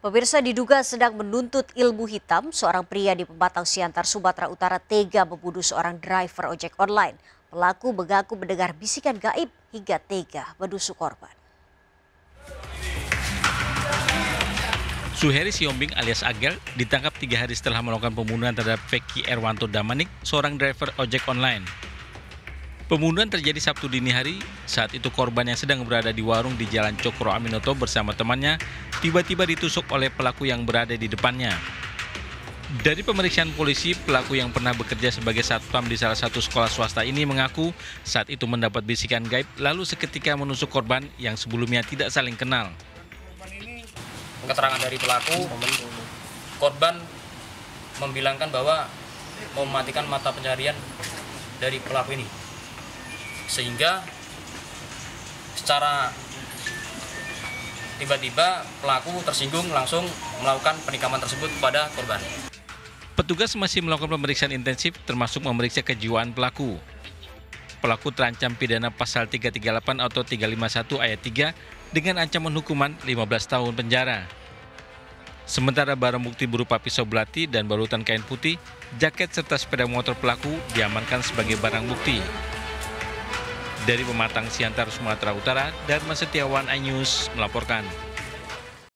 Pemirsa diduga sedang menuntut ilmu hitam, seorang pria di Pematang Siantar, Sumatera Utara tega membunuh seorang driver ojek online. Pelaku mengaku mendengar bisikan gaib hingga tega menusuk korban. Suheri Siombing alias Agel ditangkap tiga hari setelah melakukan pembunuhan terhadap Peki Erwanto Damanik, seorang driver ojek online. Pembunuhan terjadi Sabtu dini hari, saat itu korban yang sedang berada di warung di Jalan Cokro Aminoto bersama temannya tiba-tiba ditusuk oleh pelaku yang berada di depannya. Dari pemeriksaan polisi, pelaku yang pernah bekerja sebagai satpam di salah satu sekolah swasta ini mengaku saat itu mendapat bisikan gaib lalu seketika menusuk korban yang sebelumnya tidak saling kenal. Keterangan dari pelaku, korban membilangkan bahwa mematikan mata pencarian dari pelaku ini sehingga secara tiba-tiba pelaku tersinggung langsung melakukan penikaman tersebut kepada korban. Petugas masih melakukan pemeriksaan intensif termasuk memeriksa kejiwaan pelaku. Pelaku terancam pidana pasal 338 atau 351 ayat 3 dengan ancaman hukuman 15 tahun penjara. Sementara barang bukti berupa pisau belati dan balutan kain putih, jaket serta sepeda motor pelaku diamankan sebagai barang bukti. Dari Pematang Siantar, Sumatera Utara, Dharma Setiawan, iNews melaporkan.